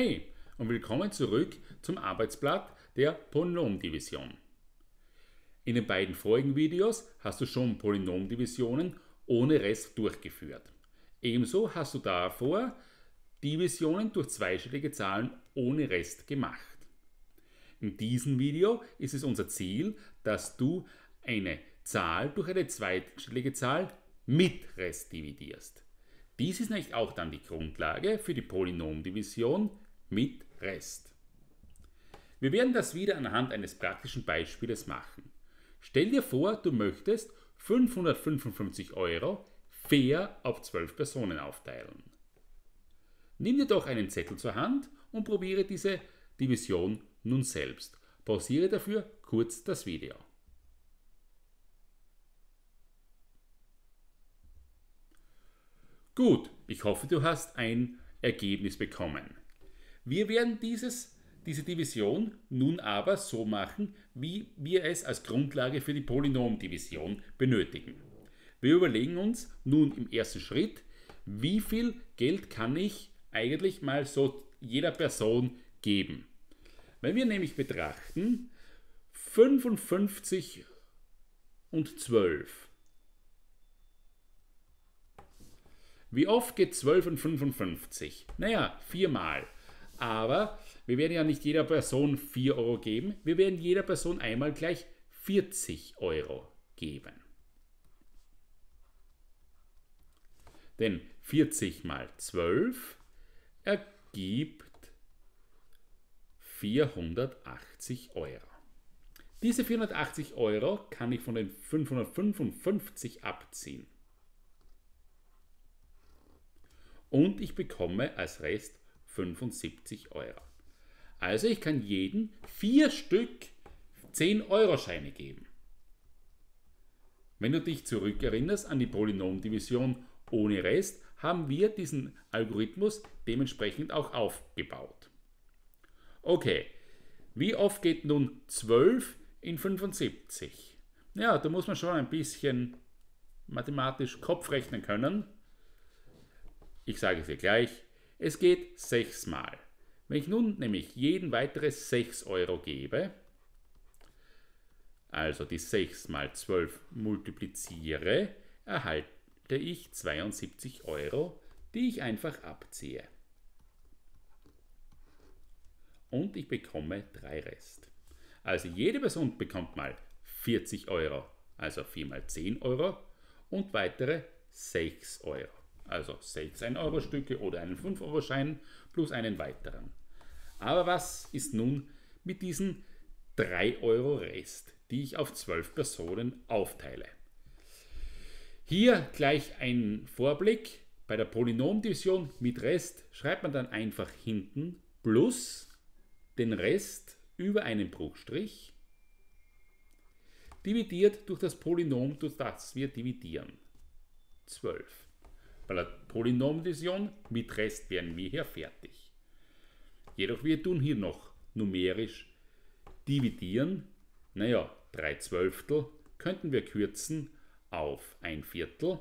Hey und willkommen zurück zum Arbeitsblatt der Polynomdivision. In den beiden vorigen Videos hast du schon Polynomdivisionen ohne Rest durchgeführt. Ebenso hast du davor Divisionen durch zweistellige Zahlen ohne Rest gemacht. In diesem Video ist es unser Ziel, dass du eine Zahl durch eine zweistellige Zahl mit Rest dividierst. Dies ist nämlich auch dann die Grundlage für die Polynomdivision mit Rest. Wir werden das wieder anhand eines praktischen Beispiels machen. Stell dir vor, du möchtest 555 Euro fair auf 12 Personen aufteilen. Nimm dir doch einen Zettel zur Hand und probiere diese Division nun selbst. Pausiere dafür kurz das Video. Gut, ich hoffe, du hast ein Ergebnis bekommen. Wir werden dieses, diese Division nun aber so machen, wie wir es als Grundlage für die Polynomdivision benötigen. Wir überlegen uns nun im ersten Schritt, wie viel Geld kann ich eigentlich mal so jeder Person geben. Wenn wir nämlich betrachten, 55 und 12. Wie oft geht 12 und 55? Naja, viermal. Aber wir werden ja nicht jeder Person 4 Euro geben, wir werden jeder Person einmal gleich 40 Euro geben. Denn 40 mal 12 ergibt 480 Euro. Diese 480 Euro kann ich von den 555 abziehen. Und ich bekomme als Rest 75 Euro. Also ich kann jeden vier Stück 10-Euro-Scheine geben. Wenn du dich zurückerinnerst an die Polynomdivision ohne Rest, haben wir diesen Algorithmus dementsprechend auch aufgebaut. Okay, wie oft geht nun 12 in 75? Ja, da muss man schon ein bisschen mathematisch Kopf rechnen können. Ich sage es dir gleich, es geht sechsmal. Wenn ich nun nämlich jeden weiteres 6 Euro gebe, also die 6 mal 12 multipliziere, erhalte ich 72 Euro, die ich einfach abziehe. Und ich bekomme 3 Rest. Also jede Person bekommt mal 40 Euro, also 4 mal 10 Euro und weitere 6 Euro also 16 Euro Stücke oder einen 5 Euro Schein plus einen weiteren. Aber was ist nun mit diesen 3 Euro Rest, die ich auf 12 Personen aufteile? Hier gleich ein Vorblick. Bei der Polynomdivision mit Rest schreibt man dann einfach hinten plus den Rest über einen Bruchstrich dividiert durch das Polynom, durch das wir dividieren. 12. Bei der Polynomdivision mit Rest wären wir hier fertig. Jedoch wir tun hier noch numerisch dividieren. Naja, 3 Zwölftel könnten wir kürzen auf ein Viertel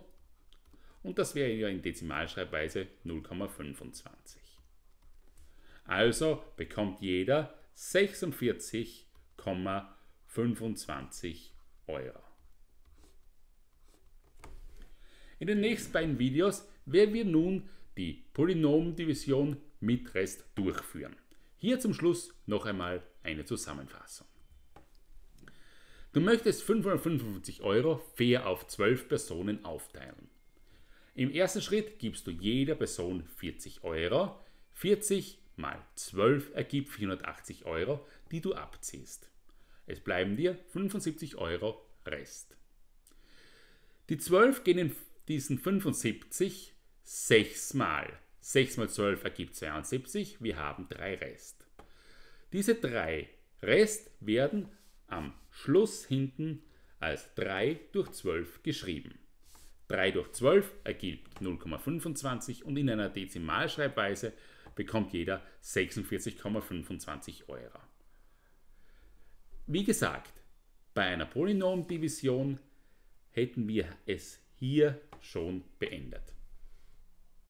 und das wäre ja in Dezimalschreibweise 0,25. Also bekommt jeder 46,25 Euro. In den nächsten beiden Videos werden wir nun die Polynomdivision mit Rest durchführen. Hier zum Schluss noch einmal eine Zusammenfassung. Du möchtest 555 Euro fair auf 12 Personen aufteilen. Im ersten Schritt gibst du jeder Person 40 Euro. 40 mal 12 ergibt 480 Euro, die du abziehst. Es bleiben dir 75 Euro Rest. Die 12 gehen in diesen 75 6 mal. 6 mal 12 ergibt 72, wir haben 3 Rest. Diese 3 Rest werden am Schluss hinten als 3 durch 12 geschrieben. 3 durch 12 ergibt 0,25 und in einer Dezimalschreibweise bekommt jeder 46,25 Euro. Wie gesagt, bei einer Polynomdivision hätten wir es hier schon beendet.